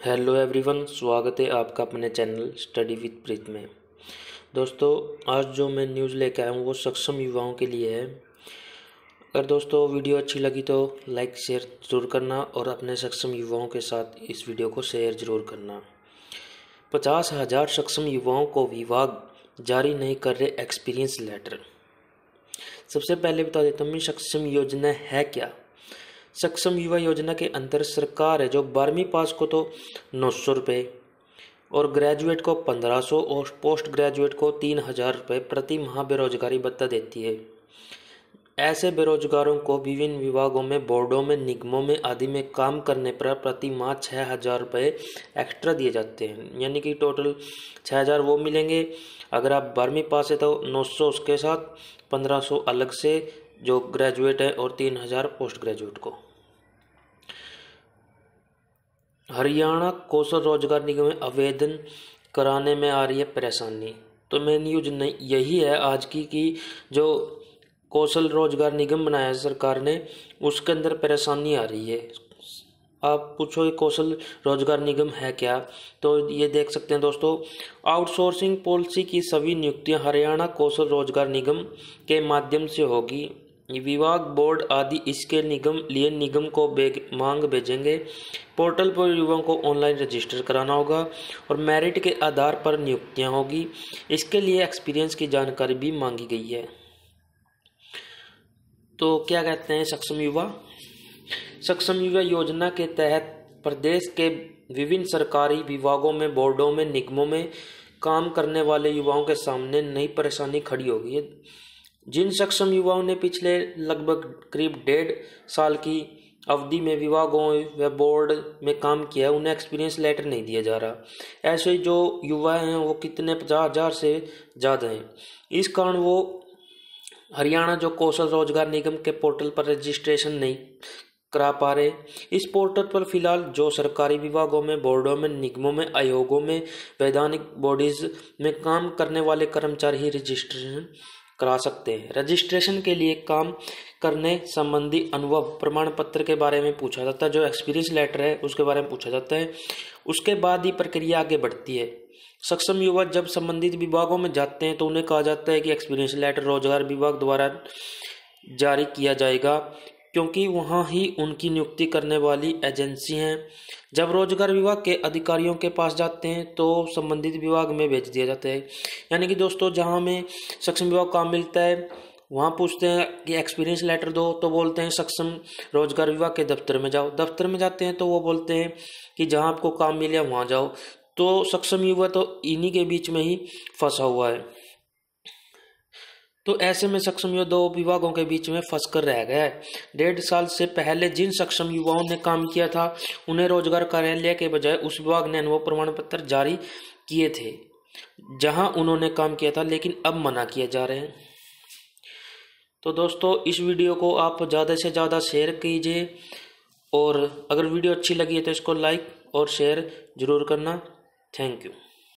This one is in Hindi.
हेलो एवरीवन, स्वागत है आपका अपने चैनल स्टडी विद प्रीत में। दोस्तों, आज जो मैं न्यूज़ लेकर आया हूँ, वो सक्षम युवाओं के लिए है। अगर दोस्तों वीडियो अच्छी लगी तो लाइक, शेयर ज़रूर करना और अपने सक्षम युवाओं के साथ इस वीडियो को शेयर ज़रूर करना। पचास हज़ार सक्षम युवाओं को विभाग जारी नहीं कर रहे एक्सपीरियंस लेटर सबसे पहले बता देता हूँ सक्षम योजना है क्या? सक्षम युवा योजना के अंतर्गत सरकार है जो बारहवीं पास को तो नौ सौ रुपये और ग्रेजुएट को पंद्रह सौ और पोस्ट ग्रेजुएट को तीन हज़ार रुपये प्रति माह बेरोजगारी भत्ता देती है। ऐसे बेरोजगारों को विभिन्न विभागों में, बोर्डों में, निगमों में आदि में काम करने पर प्रति माह छः हज़ार रुपये एक्स्ट्रा दिए जाते हैं। यानी कि टोटल छः हज़ार वो मिलेंगे। अगर आप बारहवीं पास है तो नौ सौ उसके साथ, पंद्रह सौ अलग से जो ग्रेजुएट है और तीन हज़ार पोस्ट ग्रेजुएट को। हरियाणा कौशल रोज़गार निगम में आवेदन कराने में आ रही है परेशानी। तो मेन न्यूज़ यही है आज की कि जो कौशल रोज़गार निगम बनाया है सरकार ने, उसके अंदर परेशानी आ रही है। आप पूछो ये कौशल रोज़गार निगम है क्या? तो ये देख सकते हैं दोस्तों, आउटसोर्सिंग पॉलिसी की सभी नियुक्तियाँ हरियाणा कौशल रोज़गार निगम के माध्यम से होगी। विभाग बोर्ड आदि इसके निगम, लिए निगम को मांग भेजेंगे। पोर्टल पर युवाओं को ऑनलाइन रजिस्टर कराना होगा और मेरिट के आधार पर नियुक्तियाँ होगी। इसके लिए एक्सपीरियंस की जानकारी भी मांगी गई है। तो क्या कहते हैं सक्षम युवा? सक्षम युवा योजना के तहत प्रदेश के विभिन्न सरकारी विभागों में, बोर्डों में, निगमों में काम करने वाले युवाओं के सामने नई परेशानी खड़ी होगी। जिन सक्षम युवाओं ने पिछले लगभग करीब डेढ़ साल की अवधि में विभागों व बोर्ड में काम किया है, उन्हें एक्सपीरियंस लेटर नहीं दिया जा रहा। ऐसे जो युवा हैं, वो कितने पचास हज़ार से ज़्यादा हैं। इस कारण वो हरियाणा जो कौशल रोज़गार निगम के पोर्टल पर रजिस्ट्रेशन नहीं करा पा रहे। इस पोर्टल पर फ़िलहाल जो सरकारी विभागों में, बोर्डों में, निगमों में, आयोगों में, वैधानिक बॉडीज में काम करने वाले कर्मचारी ही रजिस्ट्रेशन करा सकते हैं। रजिस्ट्रेशन के लिए काम करने संबंधी अनुभव प्रमाण पत्र के बारे में पूछा जाता है, जो एक्सपीरियंस लेटर है, उसके बारे में पूछा जाता है। उसके बाद ही प्रक्रिया आगे बढ़ती है। सक्षम युवा जब संबंधित विभागों में जाते हैं तो उन्हें कहा जाता है कि एक्सपीरियंस लेटर रोज़गार विभाग द्वारा जारी किया जाएगा। क्योंकि वहाँ ही उनकी नियुक्ति करने वाली एजेंसी हैं। जब रोज़गार विभाग के अधिकारियों के पास जाते हैं तो संबंधित विभाग में भेज दिया जाता है। यानी कि दोस्तों, जहाँ में सक्षम विभाग काम मिलता है, वहाँ पूछते हैं कि एक्सपीरियंस लेटर दो तो बोलते हैं, सक्षम रोज़गार विभाग के दफ्तर में जाओ। दफ्तर में जाते हैं तो वो बोलते हैं कि जहाँ आपको काम मिले, वहाँ जाओ। तो सक्षम युवा तो इन्हीं के बीच में ही फंसा हुआ है। तो ऐसे में सक्षम युवा दो विभागों के बीच में फंस कर रह गया है। डेढ़ साल से पहले जिन सक्षम युवाओं ने काम किया था, उन्हें रोज़गार कार्यालय के बजाय उस विभाग ने अनुभव प्रमाण पत्र जारी किए थे, जहाँ उन्होंने काम किया था, लेकिन अब मना किया जा रहे हैं। तो दोस्तों, इस वीडियो को आप ज़्यादा से ज़्यादा शेयर कीजिए, और अगर वीडियो अच्छी लगी है तो इसको लाइक और शेयर ज़रूर करना। Thank you.